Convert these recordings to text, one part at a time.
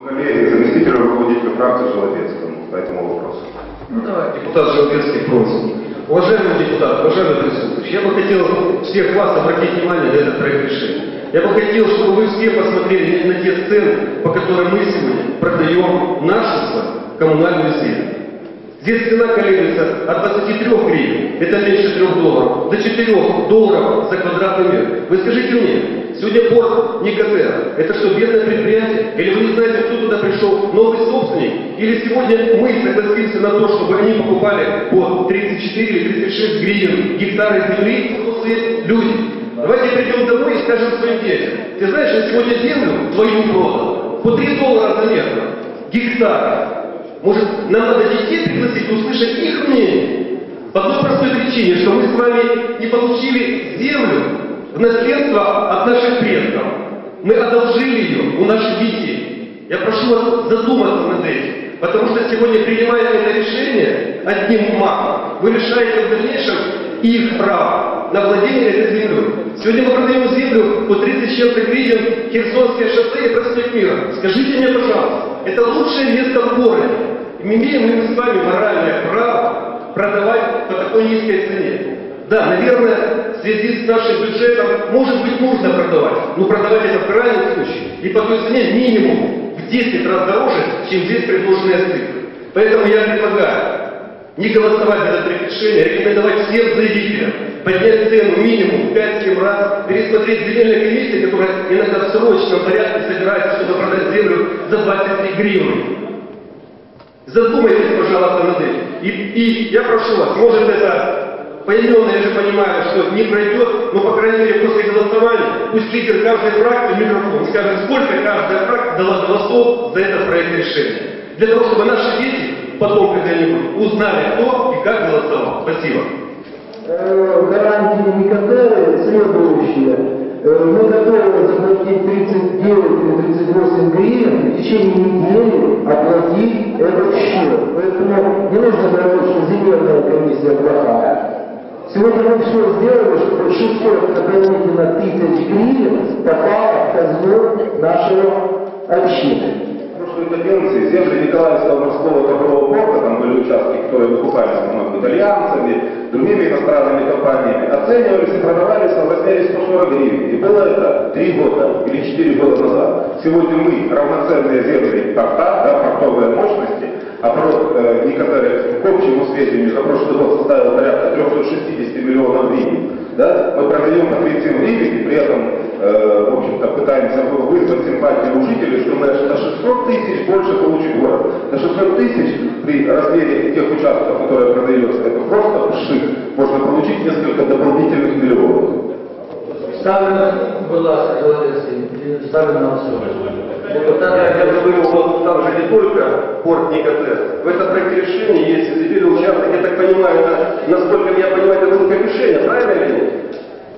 Коллеги, заместитель руководителя фракции Желобецкому по этому вопросу. Ну давай, депутат Желтецкий просит. Уважаемый депутат, уважаемый присутствующий, я бы хотел всех вас обратить внимание на этот проект решения. Я бы хотел, чтобы вы все посмотрели на те цены, по которым мы сегодня продаем нашу коммунальную связь. Здесь цена колеблется от 23 гривен, это меньше 3 долларов, до 4 долларов за квадратный метр. Вы скажите мне, сегодня порт Никотера, это что, бедное предприятие? Или вы не знаете, кто туда пришел, новый собственник? Или сегодня мы согласились на то, чтобы они покупали по 34 или 36 гривен гектары земли люди? Давайте придем домой и скажем своим детям, ты знаешь, я сегодня землю твою продал по 3 доллара за метр, гектар. Может, нам надо детей пригласить, услышать их мнение? По одной простой причине, что мы с вами не получили землю в наследство от наших предков. Мы одолжили ее у наших детей. Я прошу вас задуматься над этим. Потому что сегодня, принимая это решение одним махом, вы лишаете в дальнейшем их права на владение этой землей. Сегодня мы продаем землю по 30 с чем-то гривен Херсонское шоссе и проспект Мира. Скажите мне, пожалуйста, это лучшее место в городе. Имеем мы с вами моральное право продавать по такой низкой цене? Да, наверное, связи с нашим бюджетом, может быть, нужно продавать, но продавать это в крайнем случае и по той цене минимум в 10 раз дороже, чем здесь предложенные цифры. Поэтому я предлагаю не голосовать за это решение, рекомендовать всем заявителям поднять цену минимум в 5-7 раз, пересмотреть земельные комиссии, которая иногда в срочном порядке собирается, чтобы продать землю за 23 гривны. Задумайтесь, пожалуйста, над этим. И, и я прошу вас, может это поименно, я же понимаю, что не пройдет, но, по крайней мере, после голосования пусть лидер каждой фракции микрофон скажет, сколько каждая фракция дала голосов за этот проект решения. Для того, чтобы наши дети потом когда-нибудь узнали, кто и как голосовал. Спасибо. Э, гарантии Никотеры следующие. Э, Мы готовы заплатить 39 или 38 гривен в течение недели оплатить этот счет. Поэтому не нужно говорить, что земельная комиссия плохая. Сегодня мы все сделали, чтобы 600 дополнительно тысяч гривен попало в казну нашего общины. В прошлой каденции земли Николаевского морского торгового порта, там были участки, которые выкупались по-моему, итальянцами, другими иностранными компаниями, оценивались и продавались в размере 140 гривен. И было это 3 года или 4 года назад. Сегодня мы равноценные земли порта, да, портовые э, Никотера, к общему сведению, за прошлый год составил порядка 360 миллионов гривен. Да? Мы продаем по 37 гривен, при этом, э, в общем-то, пытаемся вызвать симпатию у жителей, что на на 600 тысяч больше получит город. На 600 тысяч при размере тех участков, которые продаются, это просто пшик. Можно получить несколько дополнительных миллионов. Ставлю, будь ласка, Железний, на голосування. Я говорю, вот там же не только порт Никотес. В этом проекте решения есть земельный участок, я так понимаю, это, насколько я понимаю, это было как решение, правильно или нет?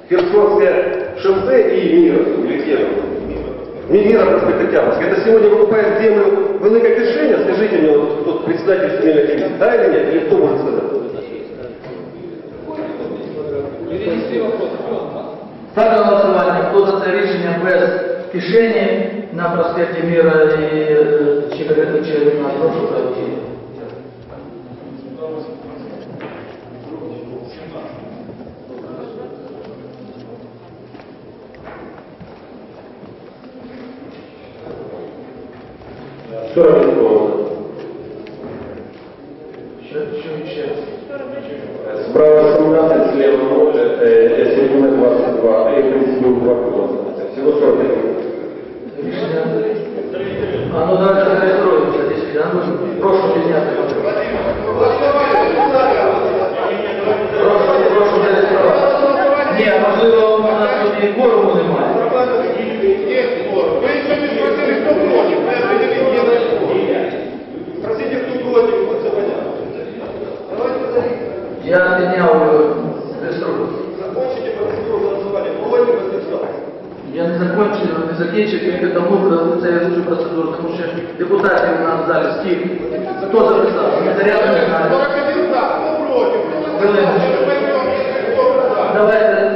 Херсонское шоссе и Мира, или где? Не Мира, проспект Октябрьский. Это сегодня выкупает землю великое решение, скажите мне, вот тут председатель земельной комиссии, да или нет, или кто может сказать? Ставлю на голосування. Хто за це рішення без кишені на проспекті Міра і е, Чигирина, Чигирина, прошу пройти. Что организовано? Що, що ще? Справа 17, слева 0, э, середина 22, и в принципе у два Всего 40 дуже процедуру, тому що депутатів у нас в залі скільки. Хто записав? Секретаріат не знаю. Хвилиночку. Давайте.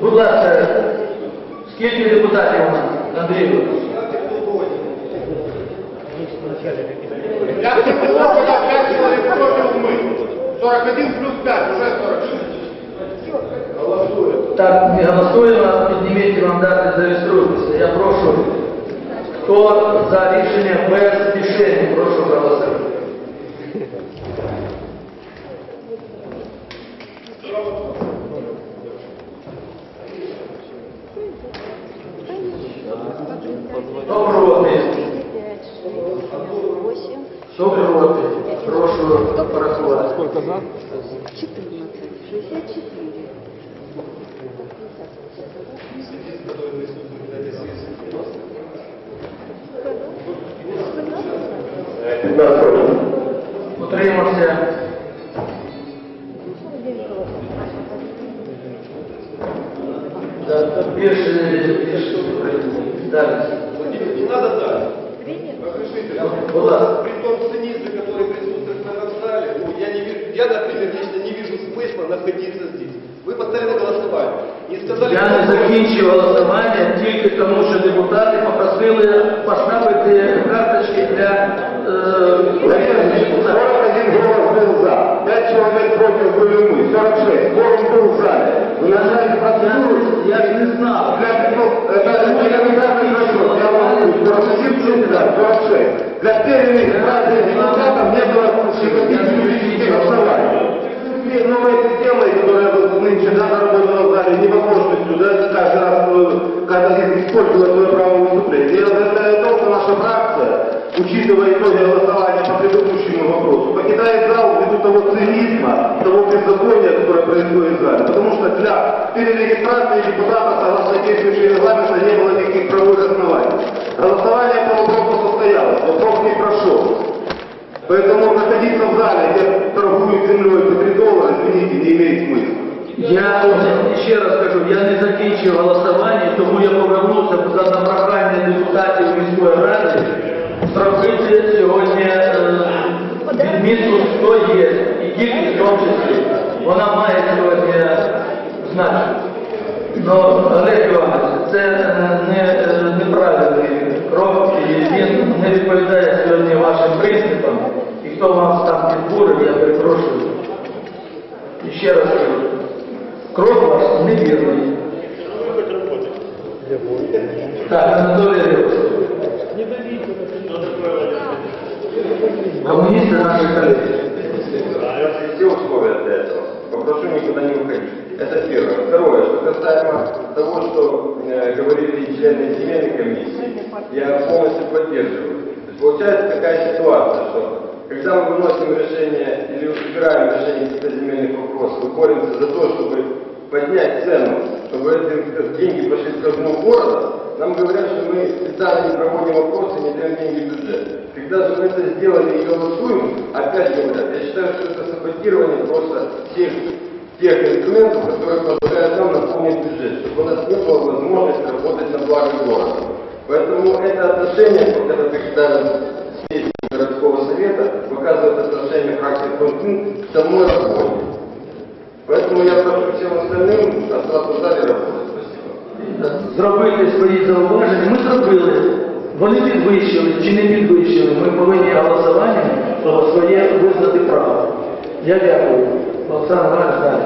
Будь ласка, скільки депутатів у нас? Андрій. Я не было, когда 5 человек против мы. 41 плюс 5, уже 46. Так, не голосуємо, Хто за рішення без рішення, прошу голосувати. Хто проти? Хто проти? Прошу порахувати. 14, 64. Утримався. Да, більше, більше. Далі. Не надо дать. Будь ласка. При том цинизме, который присутствует в этом зале, ну, я, не вижу, я, например, лично не вижу смысла находиться здесь. Вы поставили на голосование. Не сказали, Я не закінчив голосування тільки тому, що депутати попросили поставити карточки для е, депутатів. 41 голос был за, 5 человек против были мы, 46. Форум был зале. Вы нажали процедуру, Я не знав. для, ну, это элементарный расчет, я вам говорю, 47 за, 46. Для перерегистрации депутатов не было 60 голосований. Новой системой, которая вот нынче надо работала в зале, невозможностью, да, каждый раз, э, когда использовать свое право выступления. В том, что наша фракция, учитывая итоги голосования по предыдущему вопросу, покидает зал ввиду того цинизма, того беззакония, которое происходит в зале. Потому что для перерегистрации депутата, согласно действующей регламента, не было никаких правовых оснований. Голосование по вопросу состоялось, вопрос не прошел. Поэтому находиться в зале, где торгуют землей за 3 доллара, извините, не имеет смысла. Я ще раз кажу, я не закінчив голосування, тому я повернувся за направлення депутатів міської ради відмітку, хто є, і кількість в тому числі. Вона має сьогодні значення. Ну, Олег Іванович, це е, не, е, неправильний крок, і він не відповідає сьогодні вашим принципам. І хто вам там підбурив, я перепрошую. І ще раз кажу, крок ваш невірний. Так, Анатолій Леонидович. Коммунисты наши коллеги. все условия для этого. Попрошу никуда не уходить. Это первое. Второе, что касаемо того, что э, говорили члены земельной комиссии, я полностью поддерживаю. Получается такая ситуация, что когда мы выносим решение или убираем решение каких-то земельных вопросов, мы боремся за то, чтобы поднять цену, чтобы эти деньги пошли в казну города, нам говорят, что мы специально не проводим вопросы, не даем деньги в бюджет. Когда же мы это сделали и голосуем, опять говорят, я считаю, что это саботирование просто всех тех инструментов, которые позволяют нам наполнить бюджет, чтобы у нас не было возможности работать на благо города. Поэтому это отношение, вот это сессия Зробити свої зауваження. Ми зробили. Вони підвищили чи не підвищили. Ми повинні голосуванням своє визнати право. Я дякую. Олександр Іванович, далі.